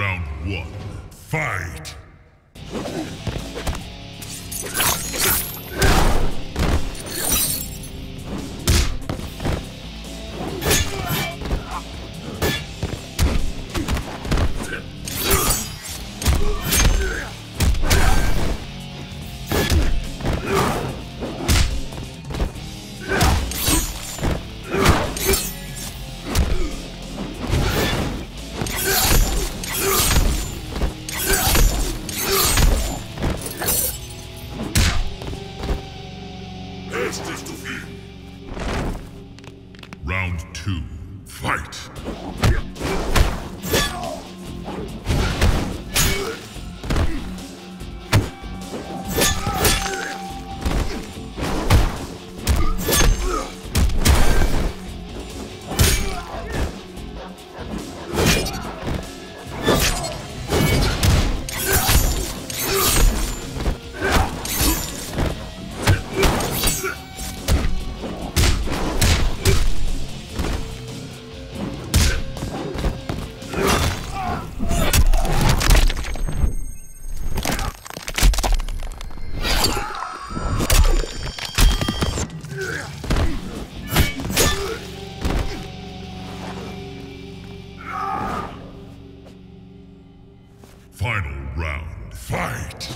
Round one. Fight! Este es tu fin. Round two. Fight! Final round. Fight!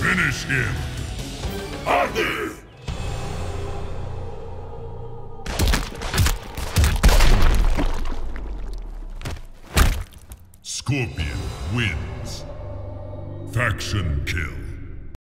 Finish him. Arde! Scorpion wins. Faction kill.